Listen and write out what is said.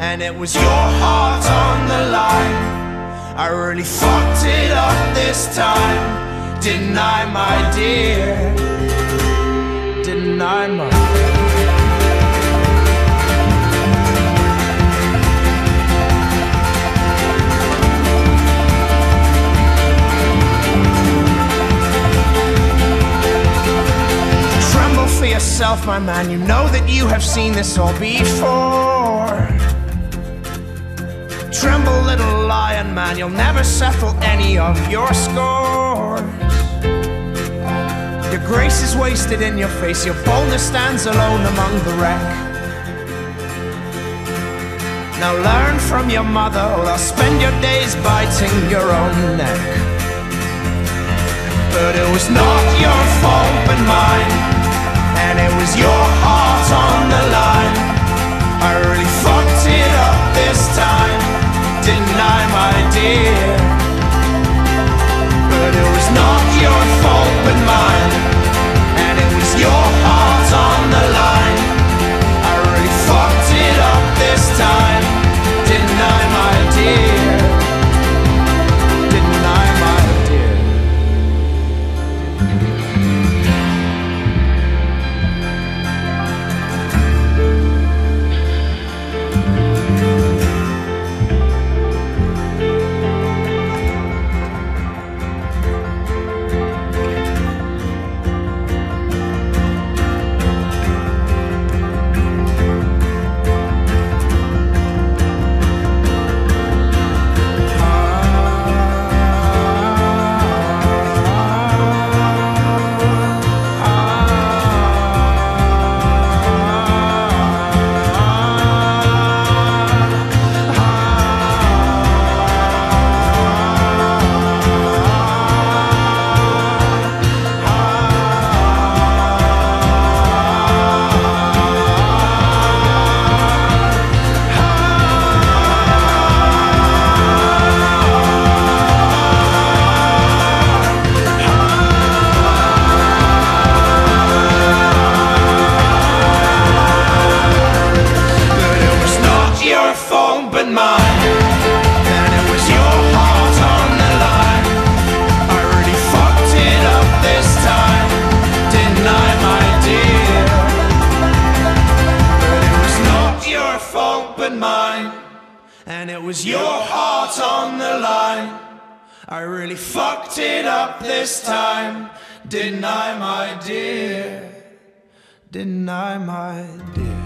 And it was your heart on the line. I really fucked it up this time. Didn't I, my dear? Didn't I, my Tremble for yourself, my man. You know that you have seen this all before. Man. You'll never settle any of your scores. Your grace is wasted in your face. Your boldness stands alone among the wreck. Now learn from your mother, or I'll spend your days biting your own neck. But it was not your fault but mine And it was your but mine And it was your heart on the line I really fucked it up this time Didn't I, my dear? Didn't I, my dear?